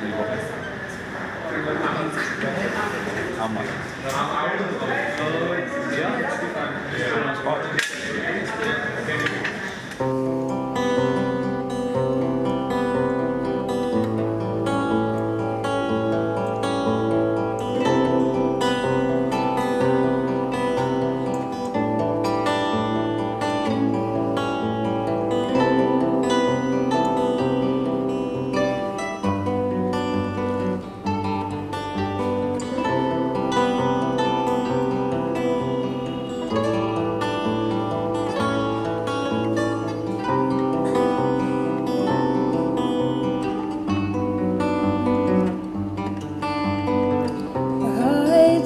für die Woche. Hammer.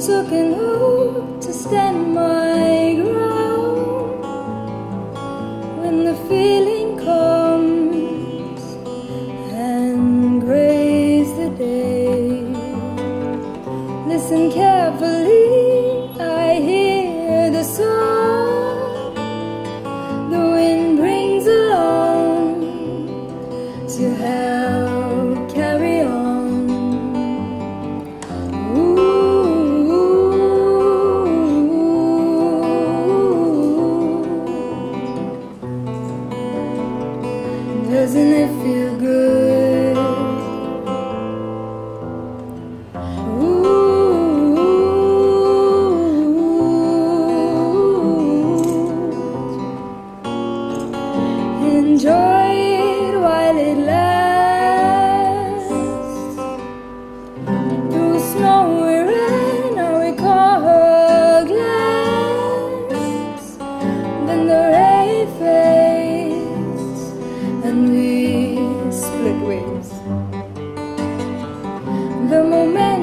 took an oath to stand my ground when the feeling comes and grace the day. Listen carefully, I hear the song the wind brings along to have.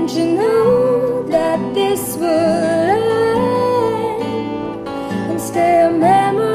Don't you know that this will end and stay a memory?